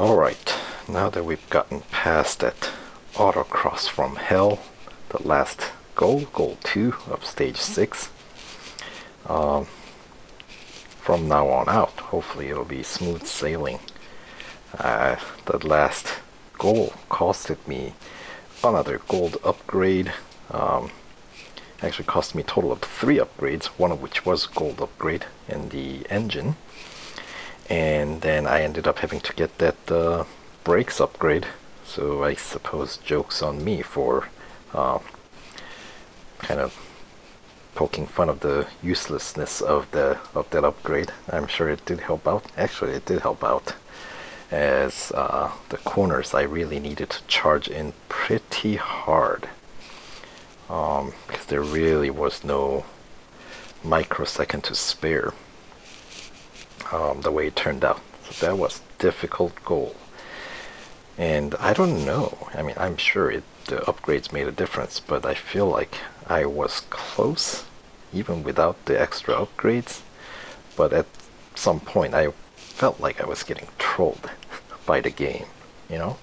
Alright, now that we've gotten past that autocross from hell, the last goal, goal 2 of stage 6, um, from now on out, hopefully it'll be smooth sailing. Uh, the last goal costed me another gold upgrade. Um, actually cost me a total of three upgrades, one of which was gold upgrade in the engine and then I ended up having to get that uh, brakes upgrade. So I suppose jokes on me for uh, kind of poking fun of the uselessness of the of that upgrade. I'm sure it did help out. Actually it did help out as uh, the corners I really needed to charge in pretty hard. Um, because there really was no microsecond to spare um, the way it turned out. So that was difficult goal. And I don't know. I mean, I'm sure it, the upgrades made a difference, but I feel like I was close, even without the extra upgrades. But at some point, I felt like I was getting trolled by the game. You know,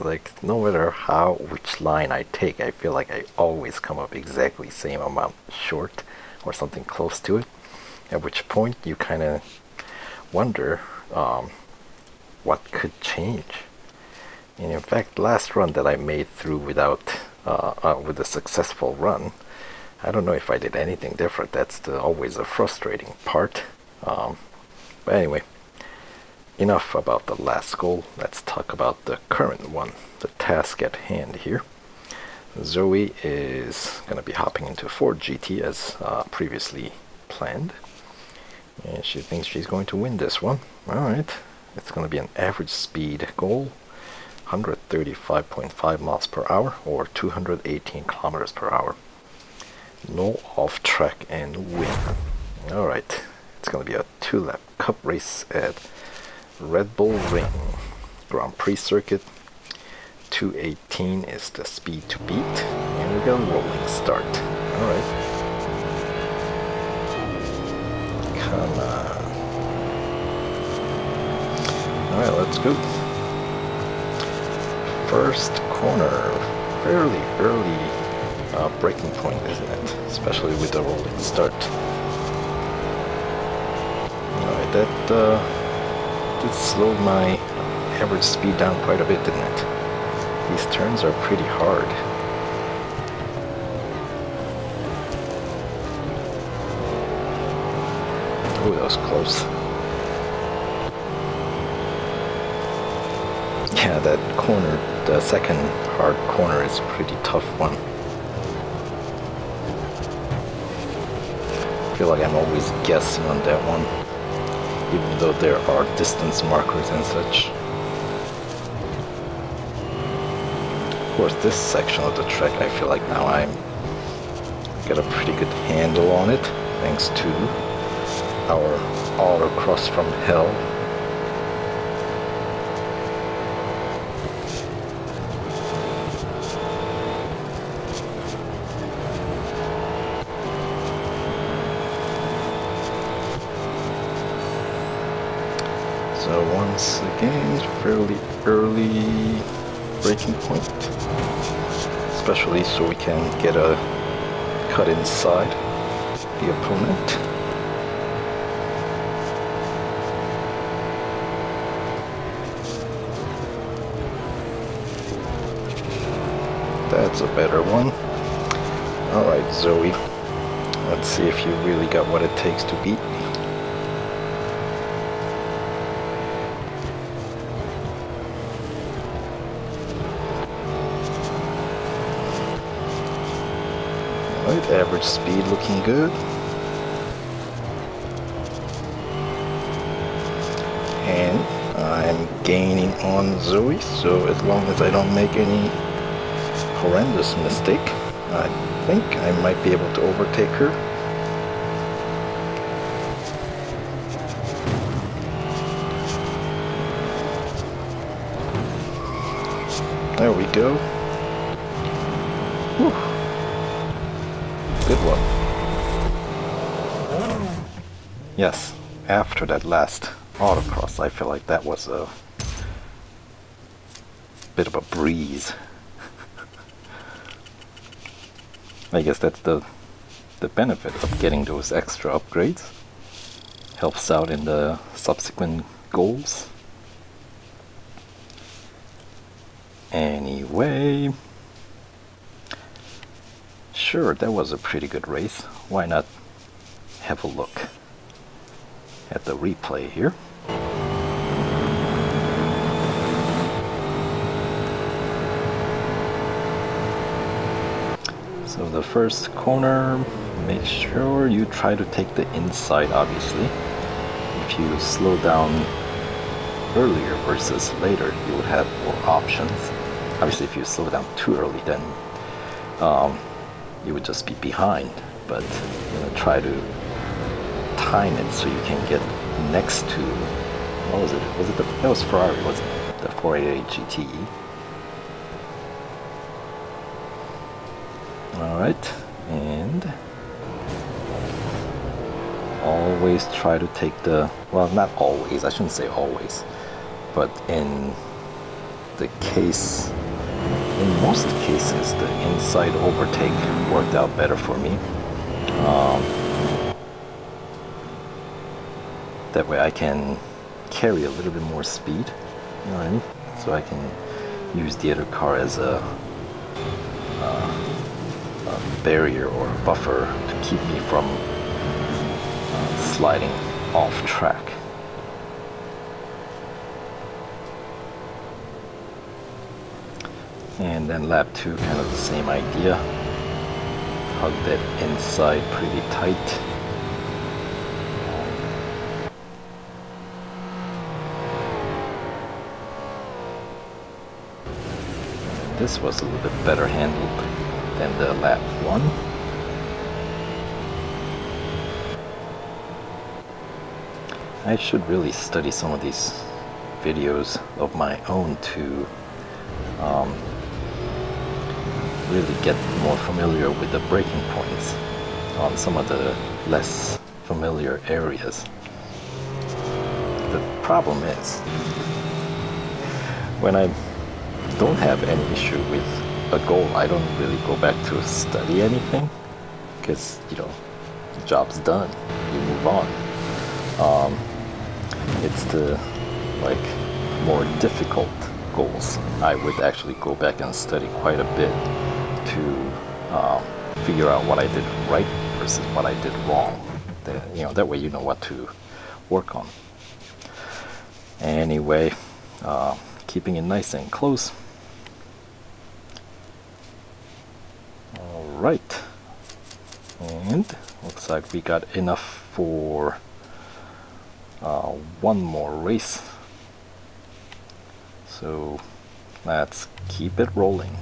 like no matter how which line I take, I feel like I always come up exactly same amount short or something close to it. At which point you kind of wonder um, what could change. And in fact, last run that I made through without uh, uh, with a successful run, I don't know if I did anything different. That's the, always a frustrating part. Um, but anyway, enough about the last goal. Let's talk about the current one, the task at hand here. Zoe is going to be hopping into Ford GT as uh, previously planned. And she thinks she's going to win this one. Alright, it's going to be an average speed goal. 135.5 miles per hour or 218 kilometers per hour. No off track and win. Alright, it's going to be a two lap cup race at Red Bull Ring Grand Prix circuit. 218 is the speed to beat. And we got a rolling start. Alright. On. Alright, let's go. First corner. Fairly early uh, braking point, isn't it? Especially with the rolling start. Alright, that uh, did slow my average speed down quite a bit, didn't it? These turns are pretty hard. Oh, that was close. Yeah, that corner, the second hard corner is a pretty tough one. I feel like I'm always guessing on that one, even though there are distance markers and such. Of course, this section of the track, I feel like now I'm got a pretty good handle on it, thanks to our autocross from hell. So once again, fairly early braking point, especially so we can get a cut inside the opponent. That's a better one. Alright, Zoe. Let's see if you really got what it takes to beat me. Alright, average speed looking good. And I'm gaining on Zoe, so as long as I don't make any horrendous mistake. I think I might be able to overtake her. There we go. Whew. Good one. Yes, after that last autocross, I feel like that was a bit of a breeze. I guess that's the the benefit of getting those extra upgrades. Helps out in the subsequent goals. Anyway, sure, that was a pretty good race. Why not have a look at the replay here? So the first corner, make sure you try to take the inside obviously. If you slow down earlier versus later, you would have more options. Obviously if you slow down too early then um, you would just be behind. But you know, try to time it so you can get next to, what was it? Was it the, that was Ferrari, was it? The 488 GTE. Alright, and always try to take the, well not always, I shouldn't say always, but in the case, in most cases the inside overtake worked out better for me. Um, that way I can carry a little bit more speed, you know what I mean? So I can use the other car as a uh, barrier or a buffer to keep me from uh, sliding off track. And then lap 2, kind of the same idea. Hug that inside pretty tight. this was a little bit better handled than the lap one. I should really study some of these videos of my own to um, really get more familiar with the braking points on some of the less familiar areas. The problem is, when I don't have any issue with a goal, I don't really go back to study anything because you know the job's done. You move on. Um, it's the like more difficult goals. I would actually go back and study quite a bit to um, figure out what I did right versus what I did wrong. That, you know that way you know what to work on. Anyway, uh, keeping it nice and close. Right. And looks like we got enough for uh, one more race. So let's keep it rolling.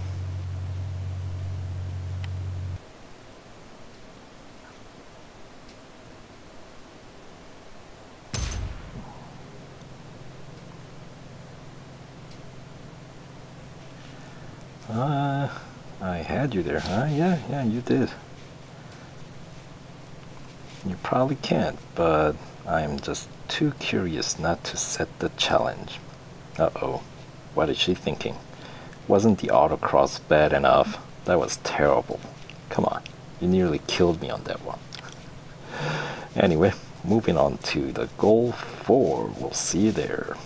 Uh, I had you there, huh? Yeah, yeah, you did. You probably can't, but I'm just too curious not to set the challenge. Uh-oh. What is she thinking? Wasn't the autocross bad enough? That was terrible. Come on. You nearly killed me on that one. Anyway, moving on to the goal four. We'll see you there.